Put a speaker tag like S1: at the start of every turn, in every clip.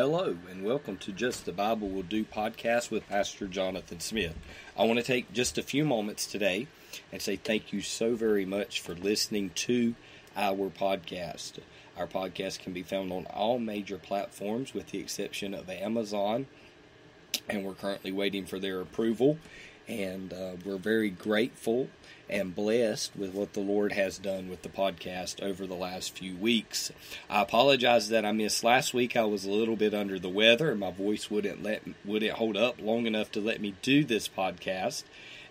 S1: Hello, and welcome to Just the Bible Will Do podcast with Pastor Jonathan Smith. I want to take just a few moments today and say thank you so very much for listening to our podcast. Our podcast can be found on all major platforms with the exception of Amazon, and we're currently waiting for their approval. And uh, we're very grateful and blessed with what the Lord has done with the podcast over the last few weeks. I apologize that I missed last week. I was a little bit under the weather and my voice wouldn't let wouldn't hold up long enough to let me do this podcast.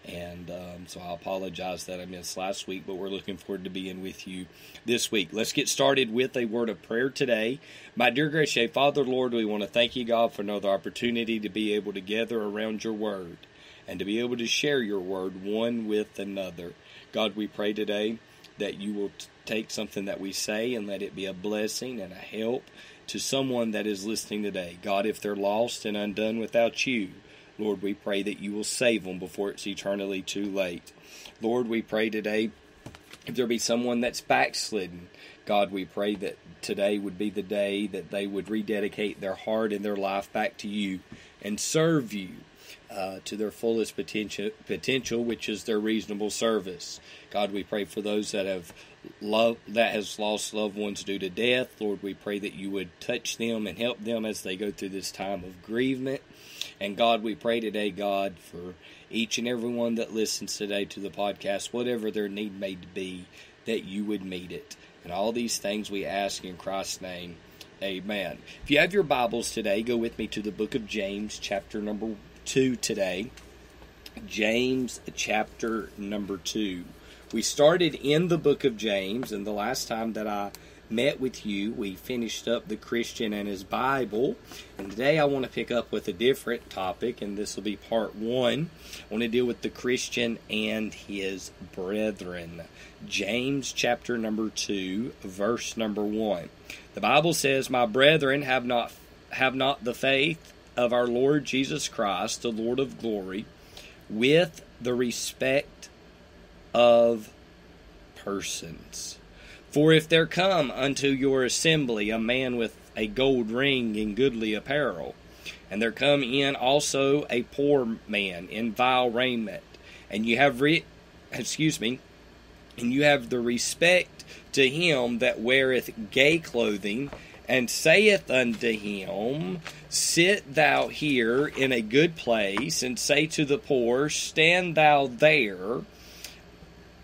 S1: And um, so I apologize that I missed last week, but we're looking forward to being with you this week. Let's get started with a word of prayer today. My dear gracious Father, Lord, we want to thank you, God, for another opportunity to be able to gather around your word and to be able to share your word one with another. God, we pray today that you will t- take something that we say and let it be a blessing and a help to someone that is listening today. God, if they're lost and undone without you, Lord, we pray that you will save them before it's eternally too late. Lord, we pray today if there be someone that's backslidden, God, we pray that today would be the day that they would rededicate their heart and their life back to you and serve you uh, to their fullest potential, potential, which is their reasonable service. God, we pray for those that have love that has lost loved ones due to death. Lord, we pray that you would touch them and help them as they go through this time of grievement. And God, we pray today, God, for each and every one that listens today to the podcast, whatever their need may be, that you would meet it. And all these things we ask in Christ's name. Amen. If you have your Bibles today, go with me to the book of James, chapter number 2 today. James chapter number 2. We started in the book of James, and the last time that I met with you, we finished up the Christian and his Bible. And today I want to pick up with a different topic, and this will be part one. I want to deal with the Christian and his brethren. James chapter number 2, verse number 1. The Bible says, My brethren, have not have not the faith of our Lord Jesus Christ, the Lord of glory, with the respect of persons. For if there come unto your assembly a man with a gold ring and goodly apparel, and there come in also a poor man in vile raiment, and you have re- excuse me, and you have the respect to him that weareth gay clothing, and saith unto him, Sit thou here in a good place, and say to the poor, Stand thou there,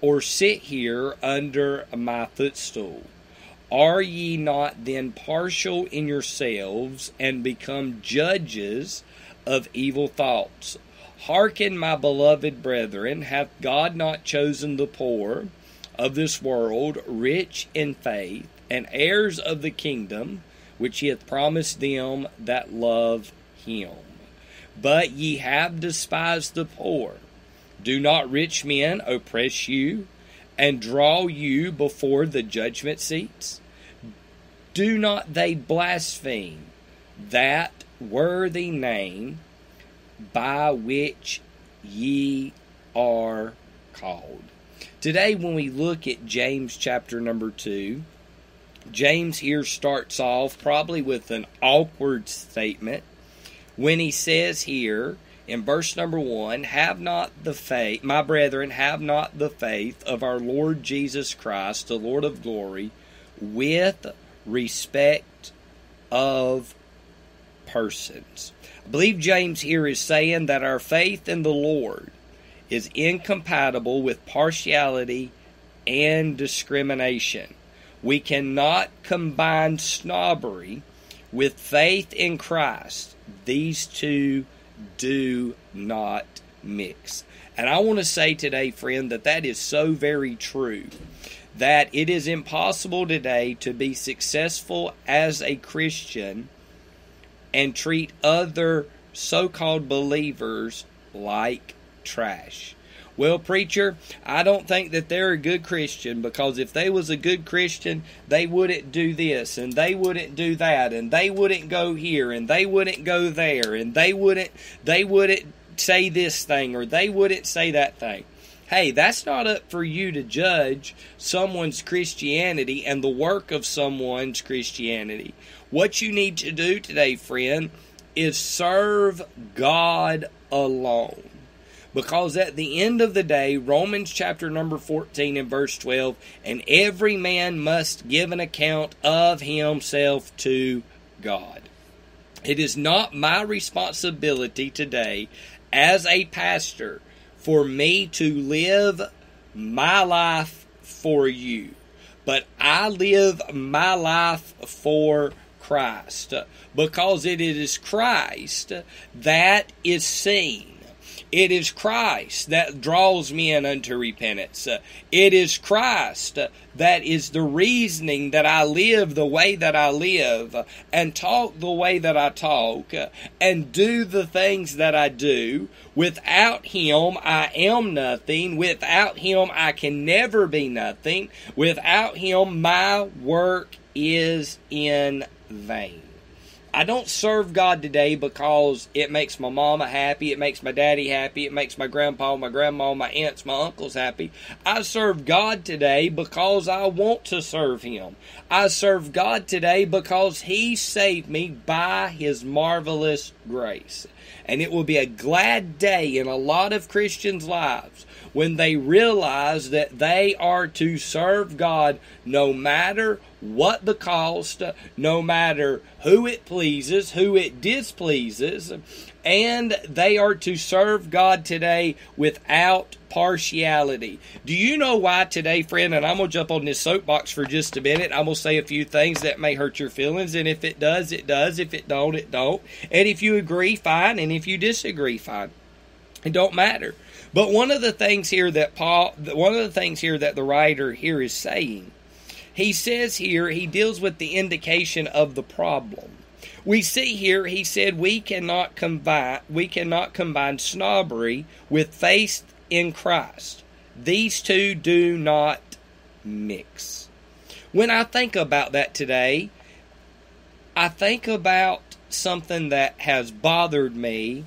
S1: or sit here under my footstool. Are ye not then partial in yourselves, and become judges of evil thoughts? Hearken, my beloved brethren, hath God not chosen the poor of this world rich in faith? And heirs of the kingdom which he hath promised them that love him. But ye have despised the poor. Do not rich men oppress you and draw you before the judgment seats? Do not they blaspheme that worthy name by which ye are called? Today, when we look at James chapter number 2, James here starts off probably with an awkward statement when he says here in verse number one, Have not the faith, my brethren, have not the faith of our Lord Jesus Christ, the Lord of glory, with respect of persons. I believe James here is saying that our faith in the Lord is incompatible with partiality and discrimination. We cannot combine snobbery with faith in Christ. These two do not mix. And I want to say today, friend, that that is so very true. That it is impossible today to be successful as a Christian and treat other so called believers like trash. Well, preacher, I don't think that they're a good Christian because if they was a good Christian, they wouldn't do this and they wouldn't do that and they wouldn't go here and they wouldn't go there and they wouldn't they wouldn't say this thing or they wouldn't say that thing. Hey, that's not up for you to judge someone's Christianity and the work of someone's Christianity. What you need to do today, friend, is serve God alone. Because at the end of the day, Romans chapter number 14 and verse 12, and every man must give an account of himself to God. It is not my responsibility today as a pastor for me to live my life for you, but I live my life for Christ because it is Christ that is seen it is Christ that draws men unto repentance. Uh, it is Christ uh, that is the reasoning that I live the way that I live uh, and talk the way that I talk and do the things that I do. Without Him, I am nothing. Without Him, I can never be nothing. Without Him, my work is in vain. I don't serve God today because it makes my mama happy, it makes my daddy happy, it makes my grandpa, my grandma, my aunts, my uncles happy. I serve God today because I want to serve Him. I serve God today because He saved me by His marvelous grace. And it will be a glad day in a lot of Christians' lives when they realize that they are to serve God no matter what the cost, no matter who it pleases, who it displeases, and they are to serve God today without partiality. Do you know why today, friend? And I'm going to jump on this soapbox for just a minute. I'm going to say a few things that may hurt your feelings, and if it does, it does. If it don't, it don't. And if you agree, fine. And if you disagree, fine. It don't matter. But one of the things here that Paul, one of the things here that the writer here is saying he says here, he deals with the indication of the problem. We see here, he said, we cannot combine, we cannot combine snobbery with faith in Christ. These two do not mix. When I think about that today, I think about something that has bothered me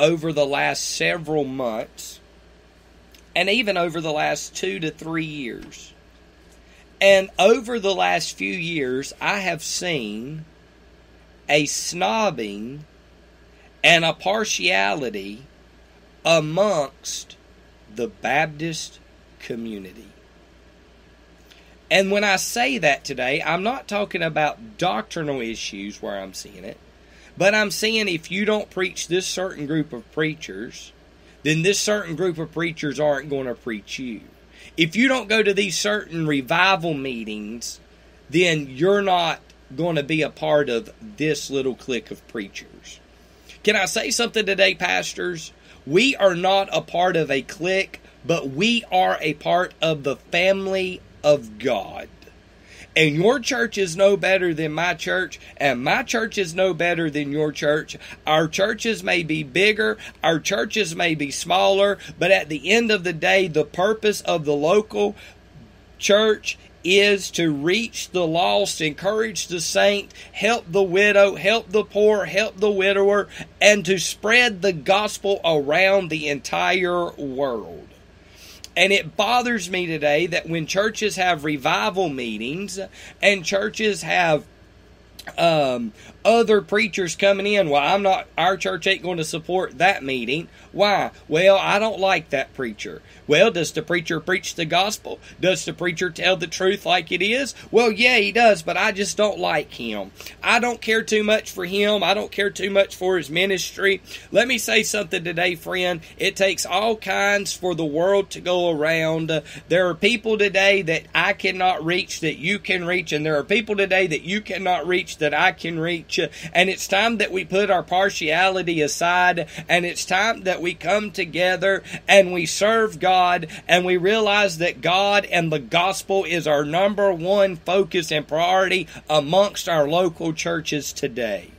S1: over the last several months and even over the last two to three years. And over the last few years, I have seen a snobbing and a partiality amongst the Baptist community. And when I say that today, I'm not talking about doctrinal issues where I'm seeing it, but I'm saying if you don't preach this certain group of preachers, then this certain group of preachers aren't going to preach you if you don't go to these certain revival meetings, then you're not going to be a part of this little clique of preachers. Can I say something today, pastors? We are not a part of a clique, but we are a part of the family of God and your church is no better than my church, and my church is no better than your church. Our churches may be bigger, our churches may be smaller, but at the end of the day, the purpose of the local church is to reach the lost, encourage the saint, help the widow, help the poor, help the widower, and to spread the gospel around the entire world. And it bothers me today that when churches have revival meetings and churches have um, other preachers coming in. Well, I'm not, our church ain't going to support that meeting. Why? Well, I don't like that preacher. Well, does the preacher preach the gospel? Does the preacher tell the truth like it is? Well, yeah, he does, but I just don't like him. I don't care too much for him. I don't care too much for his ministry. Let me say something today, friend. It takes all kinds for the world to go around. There are people today that I cannot reach that you can reach, and there are people today that you cannot reach that I can reach. And it's time that we put our partiality aside, and it's time that we come together and we serve God and we realize that God and the gospel is our number one focus and priority amongst our local churches today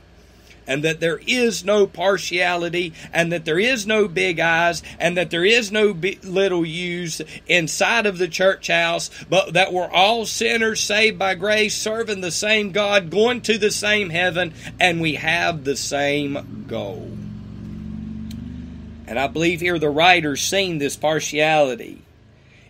S1: and that there is no partiality, and that there is no big eyes, and that there is no little U's inside of the church house, but that we're all sinners saved by grace, serving the same God, going to the same heaven, and we have the same goal. And I believe here the writer's seen this partiality.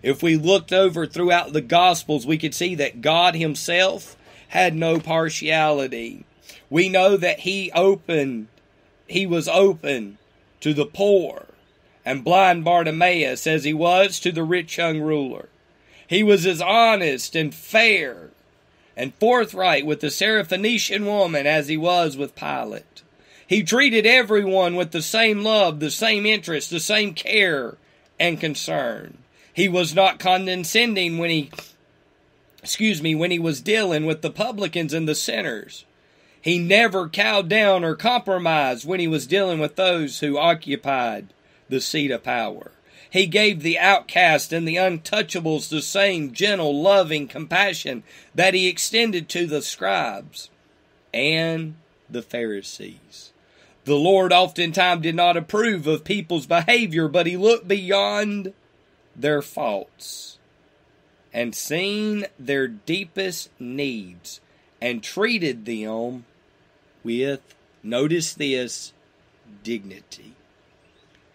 S1: If we looked over throughout the Gospels, we could see that God Himself had no partiality. We know that he opened, he was open to the poor and blind Bartimaeus as he was to the rich young ruler. He was as honest and fair and forthright with the Syrophoenician woman as he was with Pilate. He treated everyone with the same love, the same interest, the same care and concern. He was not condescending when he, excuse me, when he was dealing with the publicans and the sinners. He never cowed down or compromised when he was dealing with those who occupied the seat of power. He gave the outcast and the untouchables the same gentle, loving compassion that he extended to the scribes and the Pharisees. The Lord oftentimes did not approve of people's behavior, but he looked beyond their faults and seen their deepest needs and treated them with, notice this, dignity.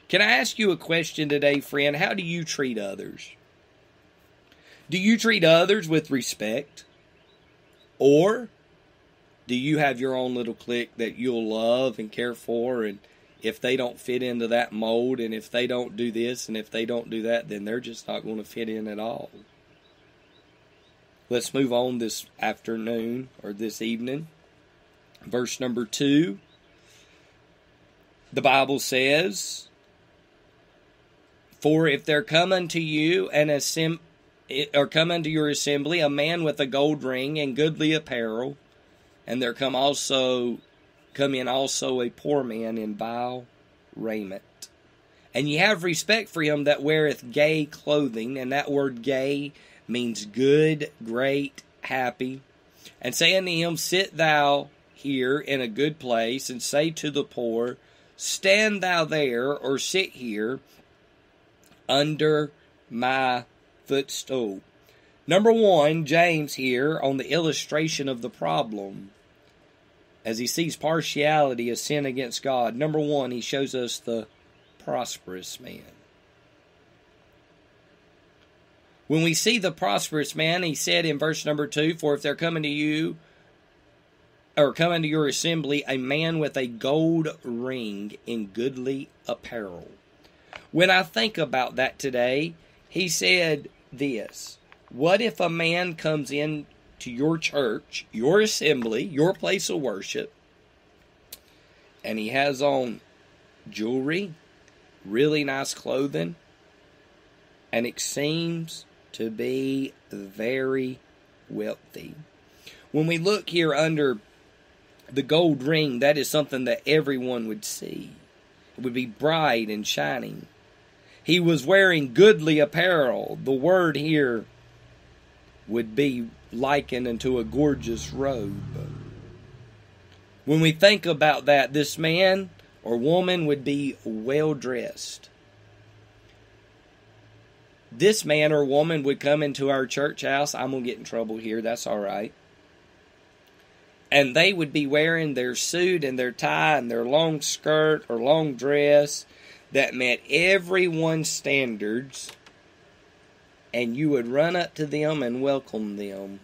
S1: Can I ask you a question today, friend? How do you treat others? Do you treat others with respect? Or do you have your own little clique that you'll love and care for? And if they don't fit into that mold and if they don't do this and if they don't do that then they're just not going to fit in at all. Let's move on this afternoon or this evening. Verse number 2 the bible says for if there come unto you an assemb- or come unto your assembly a man with a gold ring and goodly apparel and there come also come in also a poor man in vile raiment. And ye have respect for him that weareth gay clothing, and that word gay means good, great, happy. And say unto him, Sit thou here in a good place, and say to the poor, Stand thou there, or sit here under my footstool. Number one, James here on the illustration of the problem as he sees partiality as sin against God, number one, he shows us the prosperous man. When we see the prosperous man, he said in verse number two, For if there come unto you, or come unto your assembly, a man with a gold ring in goodly apparel. When I think about that today, he said this What if a man comes in to your church, your assembly, your place of worship, and he has on jewelry, really nice clothing, and it seems to be very wealthy. When we look here under the gold ring, that is something that everyone would see. It would be bright and shining. He was wearing goodly apparel. The word here would be likened unto a gorgeous robe. When we think about that, this man or woman would be well dressed. This man or woman would come into our church house. I'm going to get in trouble here. That's all right. And they would be wearing their suit and their tie and their long skirt or long dress that met everyone's standards and you would run up to them and welcome them.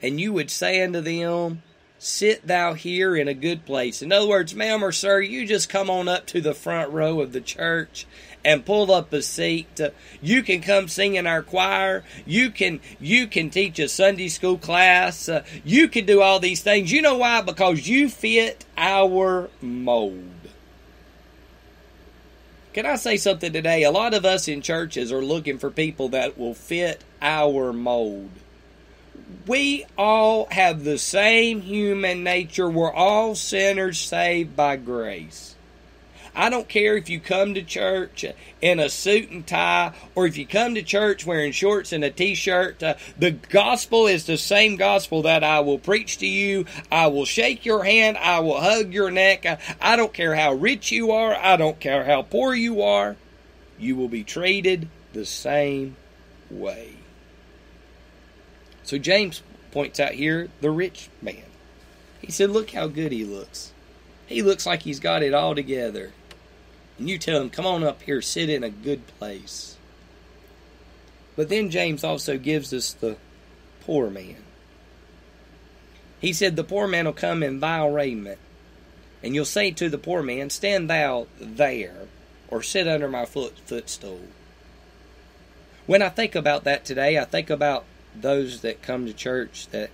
S1: And you would say unto them, Sit thou here in a good place. In other words, ma'am or sir, you just come on up to the front row of the church and pull up a seat. you can come sing in our choir. You can you can teach a Sunday school class. You can do all these things. You know why? Because you fit our mold. Can I say something today? A lot of us in churches are looking for people that will fit our mold. We all have the same human nature. We're all sinners saved by grace. I don't care if you come to church in a suit and tie or if you come to church wearing shorts and a t shirt. Uh, the gospel is the same gospel that I will preach to you. I will shake your hand. I will hug your neck. I, I don't care how rich you are. I don't care how poor you are. You will be treated the same way. So James points out here the rich man. He said, Look how good he looks. He looks like he's got it all together and you tell him, come on up here, sit in a good place. But then James also gives us the poor man. He said, The poor man will come in vile raiment, and you'll say to the poor man, Stand thou there, or sit under my foot, footstool. When I think about that today, I think about those that come to church that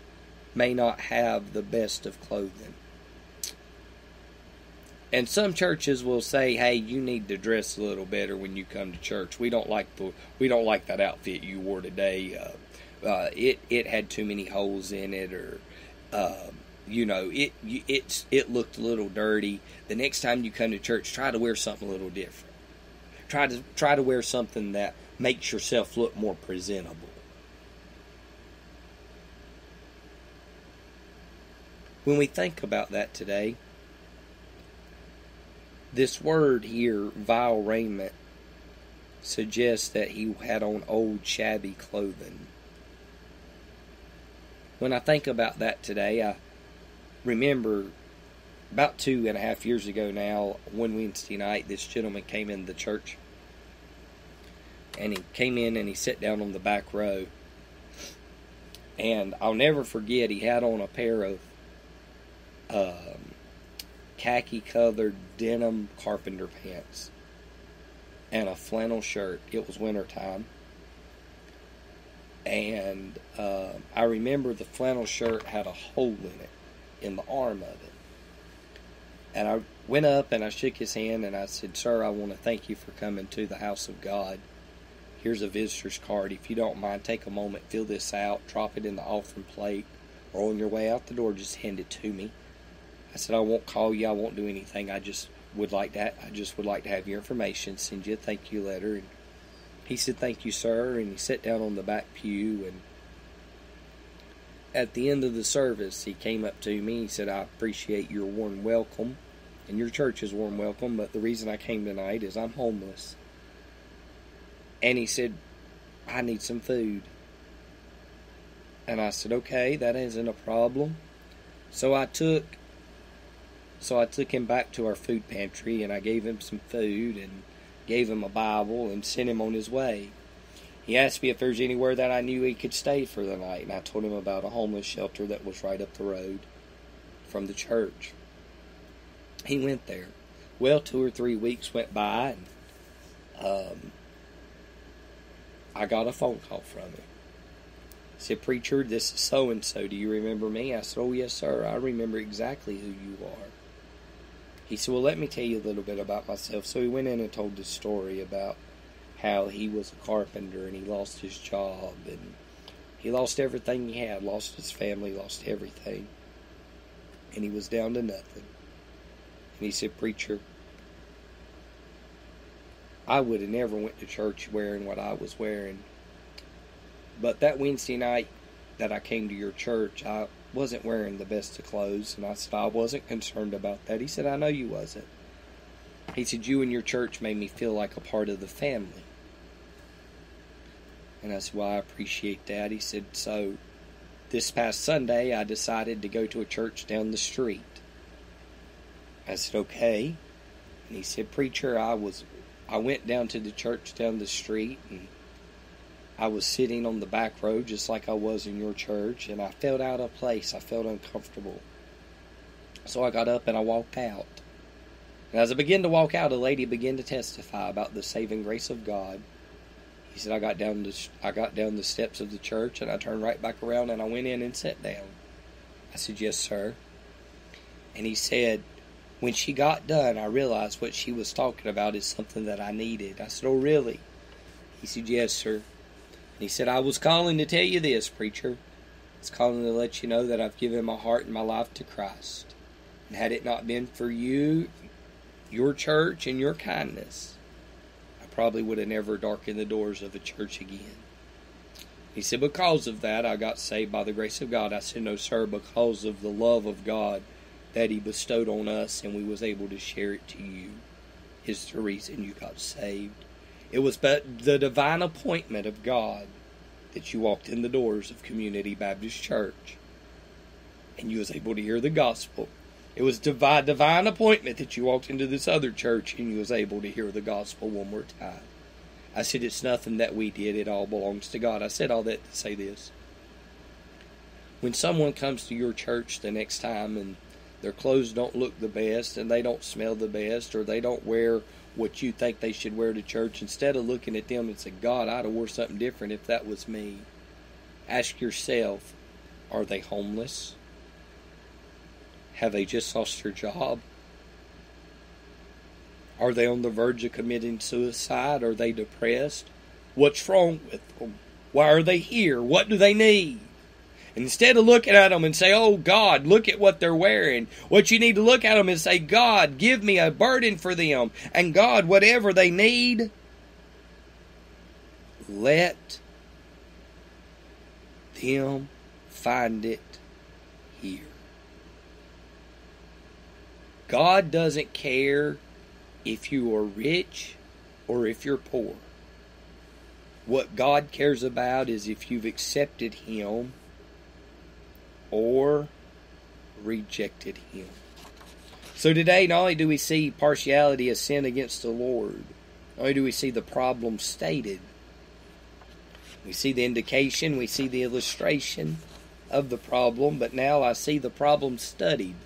S1: may not have the best of clothing. And some churches will say, "Hey, you need to dress a little better when you come to church. We don't like the we don't like that outfit you wore today. Uh, uh, it it had too many holes in it, or uh, you know, it it's it looked a little dirty. The next time you come to church, try to wear something a little different. Try to try to wear something that makes yourself look more presentable." When we think about that today, this word here, vile raiment, suggests that he had on old shabby clothing. When I think about that today, I remember about two and a half years ago now, one Wednesday night, this gentleman came in the church. And he came in and he sat down on the back row. And I'll never forget, he had on a pair of um, khaki colored denim carpenter pants and a flannel shirt. It was winter time. And uh, I remember the flannel shirt had a hole in it, in the arm of it. And I went up and I shook his hand and I said, Sir, I want to thank you for coming to the house of God. Here's a visitor's card. If you don't mind, take a moment, fill this out, drop it in the offering plate, or on your way out the door, just hand it to me. I said, I won't call you. I won't do anything. I just would like that. I just would like to have your information. Send you a thank you letter. And he said, "Thank you, sir." And he sat down on the back pew. And at the end of the service, he came up to me. He said, "I appreciate your warm welcome, and your church's warm welcome. But the reason I came tonight is I'm homeless." And he said, "I need some food." And I said, "Okay, that isn't a problem." So I took so I took him back to our food pantry and I gave him some food and gave him a Bible and sent him on his way. He asked me if there's anywhere that I knew he could stay for the night, and I told him about a homeless shelter that was right up the road from the church. He went there. Well, two or three weeks went by, and um, I got a phone call from him. He said, Preacher, this is so and so. Do you remember me? I said, Oh, yes, sir. I remember exactly who you are. He said, Well, let me tell you a little bit about myself. So he went in and told the story about how he was a carpenter and he lost his job and he lost everything he had, lost his family, lost everything. And he was down to nothing. And he said, Preacher, I would have never went to church wearing what I was wearing. But that Wednesday night that I came to your church, I wasn't wearing the best of clothes, and I said I wasn't concerned about that. He said, I know you wasn't. He said, You and your church made me feel like a part of the family. And I said, Well, I appreciate that. He said, So this past Sunday, I decided to go to a church down the street. I said, Okay. And he said, Preacher, I was I went down to the church down the street and I was sitting on the back row just like I was in your church, and I felt out of place. I felt uncomfortable. So I got up and I walked out. And as I began to walk out, a lady began to testify about the saving grace of God. He said, I got down the I got down the steps of the church and I turned right back around and I went in and sat down. I said, Yes, sir. And he said, When she got done, I realized what she was talking about is something that I needed. I said, Oh, really? He said, Yes, sir. He said, I was calling to tell you this, preacher. I was calling to let you know that I've given my heart and my life to Christ. And had it not been for you, your church, and your kindness, I probably would have never darkened the doors of a church again. He said, Because of that, I got saved by the grace of God. I said, No, sir, because of the love of God that He bestowed on us and we was able to share it to you is the reason you got saved. It was but the divine appointment of God that you walked in the doors of Community Baptist Church and you was able to hear the gospel. It was divine divine appointment that you walked into this other church and you was able to hear the gospel one more time. I said it's nothing that we did, it all belongs to God. I said all that to say this. when someone comes to your church the next time and their clothes don't look the best and they don't smell the best or they don't wear what you think they should wear to church, instead of looking at them and say, God, I'd have wore something different if that was me. Ask yourself, are they homeless? Have they just lost their job? Are they on the verge of committing suicide? Are they depressed? What's wrong with them? Why are they here? What do they need? Instead of looking at them and say, Oh God, look at what they're wearing, what you need to look at them and say, God, give me a burden for them. And God, whatever they need, let them find it here. God doesn't care if you are rich or if you're poor. What God cares about is if you've accepted Him or rejected Him. So today, not only do we see partiality as sin against the Lord, not only do we see the problem stated, we see the indication, we see the illustration of the problem, but now I see the problem studied.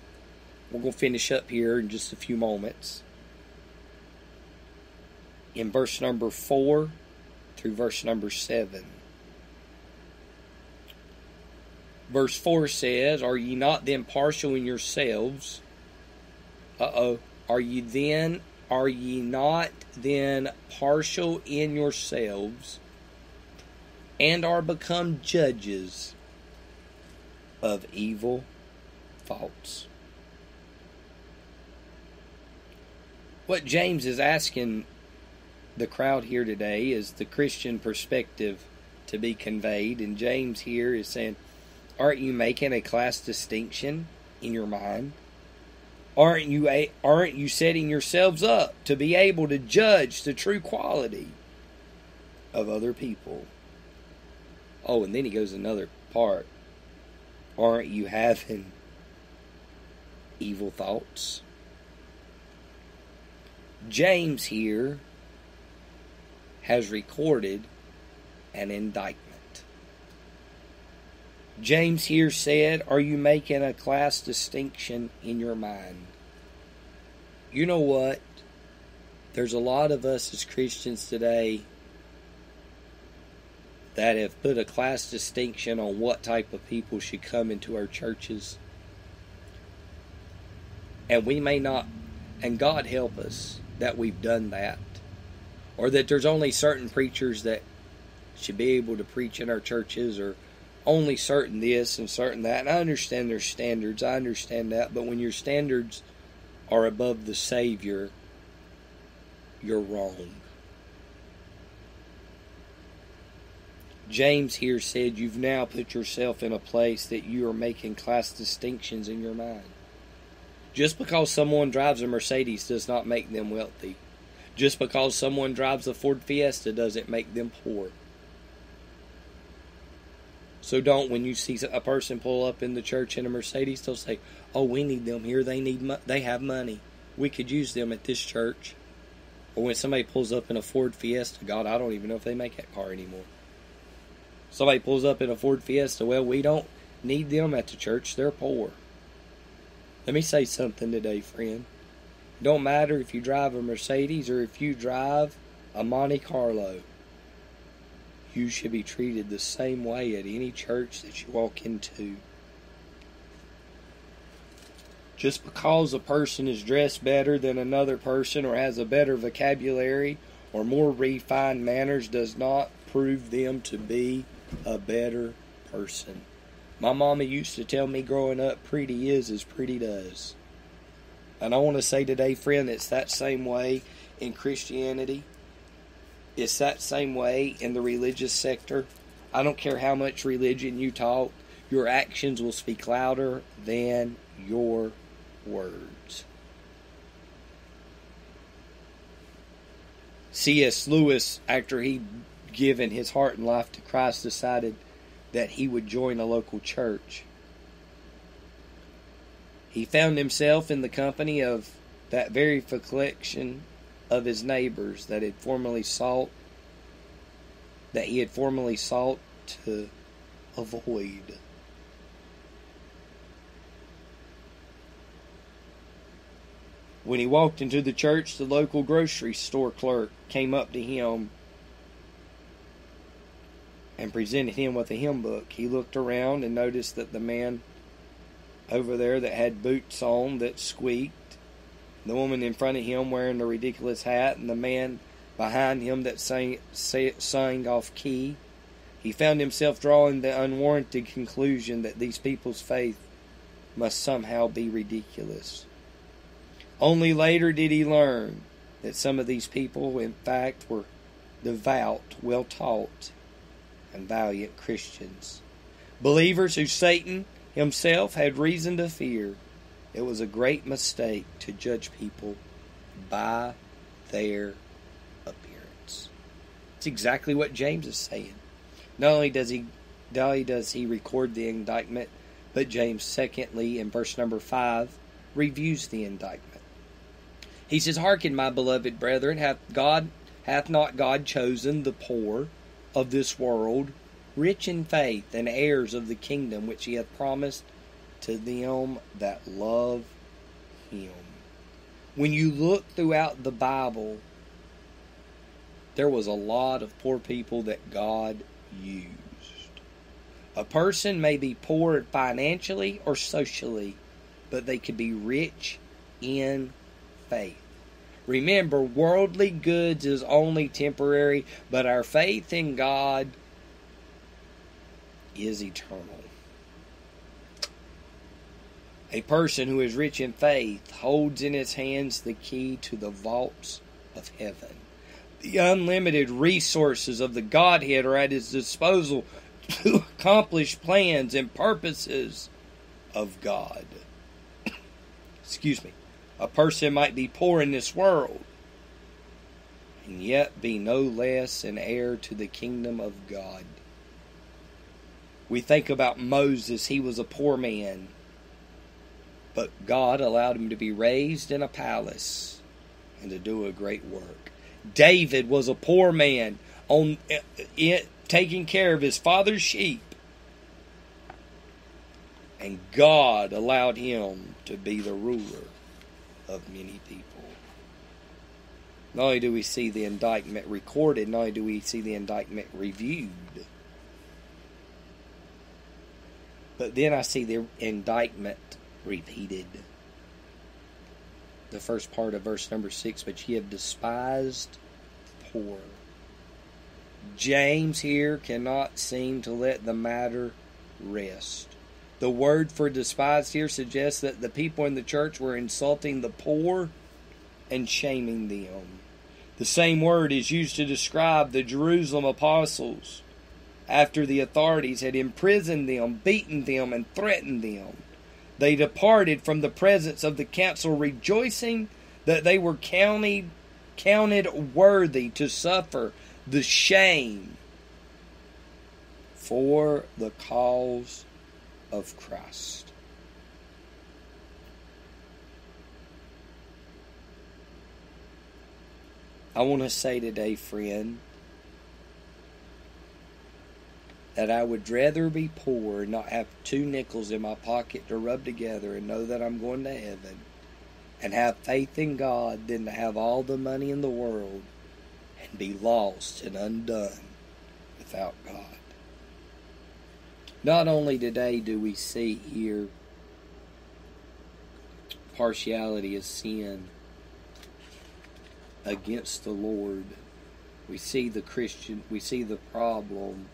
S1: We're going to finish up here in just a few moments. In verse number 4 through verse number 7. Verse 4 says, Are ye not then partial in yourselves? Uh oh. Are ye then, are ye not then partial in yourselves, and are become judges of evil thoughts? What James is asking the crowd here today is the Christian perspective to be conveyed, and James here is saying, Aren't you making a class distinction in your mind? Aren't you a, aren't you setting yourselves up to be able to judge the true quality of other people? Oh, and then he goes another part. Aren't you having evil thoughts? James here has recorded an indictment. James here said, Are you making a class distinction in your mind? You know what? There's a lot of us as Christians today that have put a class distinction on what type of people should come into our churches. And we may not, and God help us that we've done that. Or that there's only certain preachers that should be able to preach in our churches or only certain this and certain that. And I understand their standards. I understand that. But when your standards are above the Savior, you're wrong. James here said you've now put yourself in a place that you are making class distinctions in your mind. Just because someone drives a Mercedes does not make them wealthy. Just because someone drives a Ford Fiesta doesn't make them poor. So don't when you see a person pull up in the church in a Mercedes, they'll say, "Oh, we need them here. They need mo- they have money. We could use them at this church." Or when somebody pulls up in a Ford Fiesta, God, I don't even know if they make that car anymore. Somebody pulls up in a Ford Fiesta, well, we don't need them at the church. They're poor. Let me say something today, friend. Don't matter if you drive a Mercedes or if you drive a Monte Carlo you should be treated the same way at any church that you walk into. Just because a person is dressed better than another person or has a better vocabulary or more refined manners does not prove them to be a better person. My mama used to tell me growing up, pretty is as pretty does. And I want to say today, friend, it's that same way in Christianity. It's that same way in the religious sector. I don't care how much religion you talk, your actions will speak louder than your words. C.S. Lewis, after he'd given his heart and life to Christ, decided that he would join a local church. He found himself in the company of that very collection of his neighbors that had formerly sought that he had formerly sought to avoid. When he walked into the church, the local grocery store clerk came up to him and presented him with a hymn book. He looked around and noticed that the man over there that had boots on that squeaked the woman in front of him wearing the ridiculous hat, and the man behind him that sang, sang off key. He found himself drawing the unwarranted conclusion that these people's faith must somehow be ridiculous. Only later did he learn that some of these people, in fact, were devout, well taught, and valiant Christians. Believers who Satan himself had reason to fear. It was a great mistake to judge people by their appearance. It's exactly what James is saying. Not only does he not only does he record the indictment, but James secondly in verse number five reviews the indictment. He says, Hearken, my beloved brethren, hath God hath not God chosen the poor of this world rich in faith and heirs of the kingdom which he hath promised to them that love him. When you look throughout the Bible, there was a lot of poor people that God used. A person may be poor financially or socially, but they could be rich in faith. Remember, worldly goods is only temporary, but our faith in God is eternal. A person who is rich in faith holds in his hands the key to the vaults of heaven. The unlimited resources of the Godhead are at his disposal to accomplish plans and purposes of God. Excuse me. A person might be poor in this world and yet be no less an heir to the kingdom of God. We think about Moses, he was a poor man, but God allowed him to be raised in a palace and to do a great work. David was a poor man on it, taking care of his father's sheep. And God allowed him to be the ruler of many people. Not only do we see the indictment recorded, not only do we see the indictment reviewed, But then I see the indictment repeated. The first part of verse number six, but ye have despised the poor. James here cannot seem to let the matter rest. The word for despised here suggests that the people in the church were insulting the poor and shaming them. The same word is used to describe the Jerusalem apostles after the authorities had imprisoned them, beaten them, and threatened them. They departed from the presence of the council, rejoicing that they were counted, counted worthy to suffer the shame for the cause of Christ. I want to say today, friend, that I would rather be poor and not have two nickels in my pocket to rub together and know that I'm going to heaven and have faith in God than to have all the money in the world and be lost and undone without God. Not only today do we see here partiality as sin against the Lord, we see the Christian, we see the problem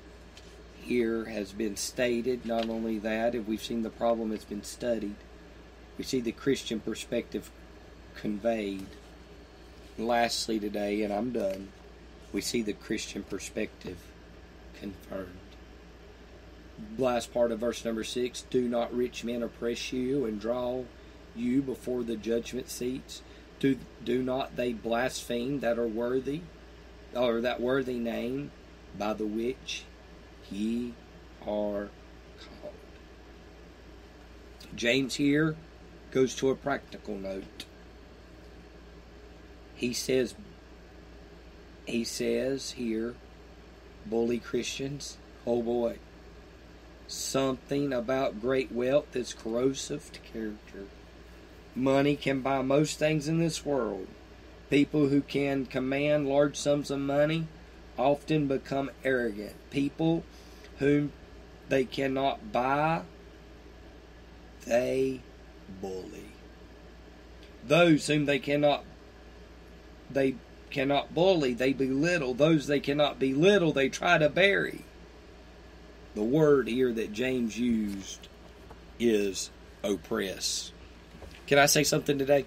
S1: here has been stated. Not only that, if we've seen the problem it's been studied, we see the Christian perspective conveyed. And lastly, today, and I'm done, we see the Christian perspective confirmed. Last part of verse number six Do not rich men oppress you and draw you before the judgment seats? Do, do not they blaspheme that are worthy, or that worthy name by the which ye are called. James here goes to a practical note. He says he says here bully Christians, oh boy. Something about great wealth is corrosive to character. money can buy most things in this world. People who can command large sums of money often become arrogant. People whom they cannot buy, they bully. Those whom they cannot they cannot bully, they belittle. Those they cannot belittle, they try to bury. The word here that James used is oppress. Can I say something today?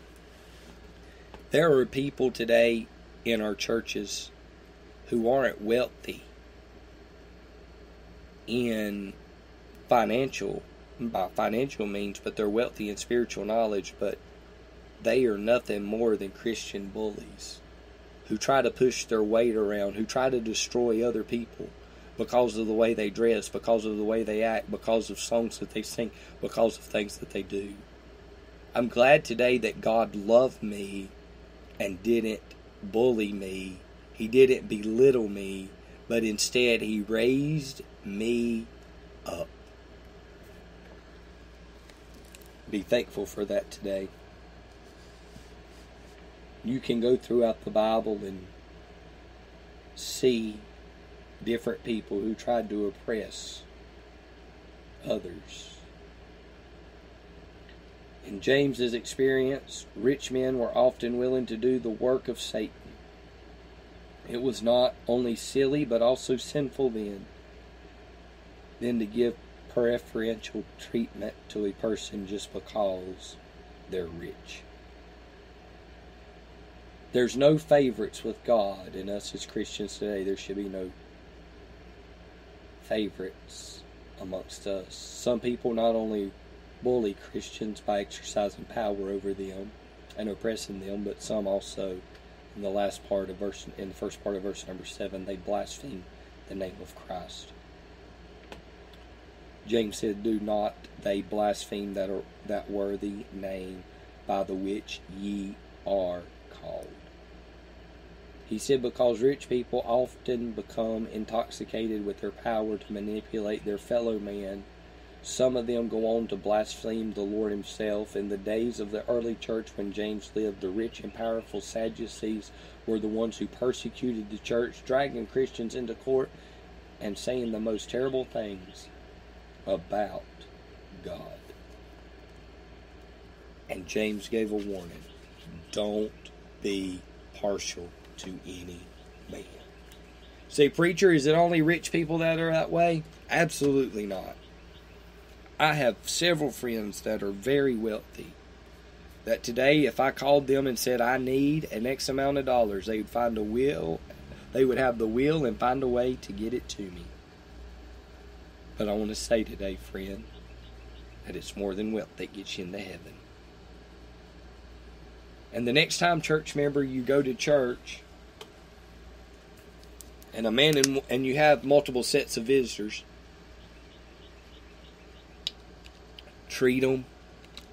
S1: There are people today in our churches who aren't wealthy in financial by financial means, but they're wealthy in spiritual knowledge, but they are nothing more than Christian bullies who try to push their weight around, who try to destroy other people because of the way they dress, because of the way they act, because of songs that they sing, because of things that they do. I'm glad today that God loved me and didn't bully me. He didn't belittle me, but instead He raised me up. Be thankful for that today. You can go throughout the Bible and see different people who tried to oppress others. In James's experience, rich men were often willing to do the work of Satan. It was not only silly but also sinful then, then to give preferential treatment to a person just because they're rich. There's no favorites with God, and us as Christians today, there should be no favorites amongst us. Some people not only bully Christians by exercising power over them and oppressing them, but some also, in the last part of verse, in the first part of verse number seven, they blaspheme the name of Christ. James said, "Do not they blaspheme that that worthy name by the which ye are called." He said, because rich people often become intoxicated with their power to manipulate their fellow man some of them go on to blaspheme the Lord Himself. In the days of the early church when James lived, the rich and powerful Sadducees were the ones who persecuted the church, dragging Christians into court and saying the most terrible things about God. And James gave a warning don't be partial to any man. Say, preacher, is it only rich people that are that way? Absolutely not. I have several friends that are very wealthy. That today, if I called them and said I need an X amount of dollars, they would find a will. They would have the will and find a way to get it to me. But I want to say today, friend, that it's more than wealth that gets you into heaven. And the next time, church member, you go to church, and a man in, and you have multiple sets of visitors, treat them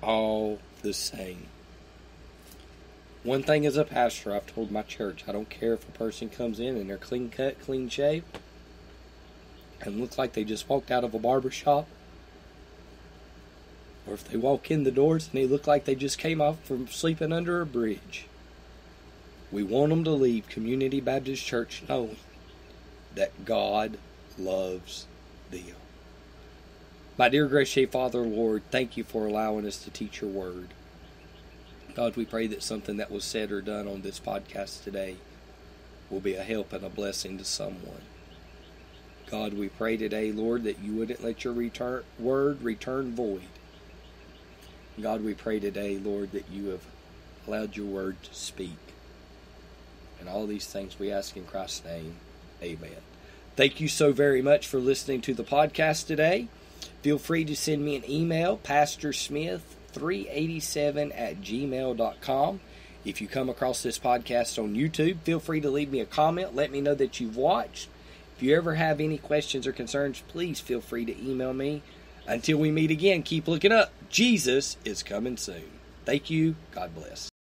S1: all the same. One thing as a pastor, I've told my church, I don't care if a person comes in and they're clean cut, clean shaved, and look like they just walked out of a barber shop, or if they walk in the doors and they look like they just came off from sleeping under a bridge. We want them to leave Community Baptist Church knowing that God loves them. My dear gracious Father, Lord, thank you for allowing us to teach your word. God, we pray that something that was said or done on this podcast today will be a help and a blessing to someone. God, we pray today, Lord, that you wouldn't let your return, word return void. God, we pray today, Lord, that you have allowed your word to speak. And all these things we ask in Christ's name. Amen. Thank you so very much for listening to the podcast today. Feel free to send me an email, pastorsmith387 at gmail.com. If you come across this podcast on YouTube, feel free to leave me a comment. Let me know that you've watched. If you ever have any questions or concerns, please feel free to email me. Until we meet again, keep looking up. Jesus is coming soon. Thank you. God bless.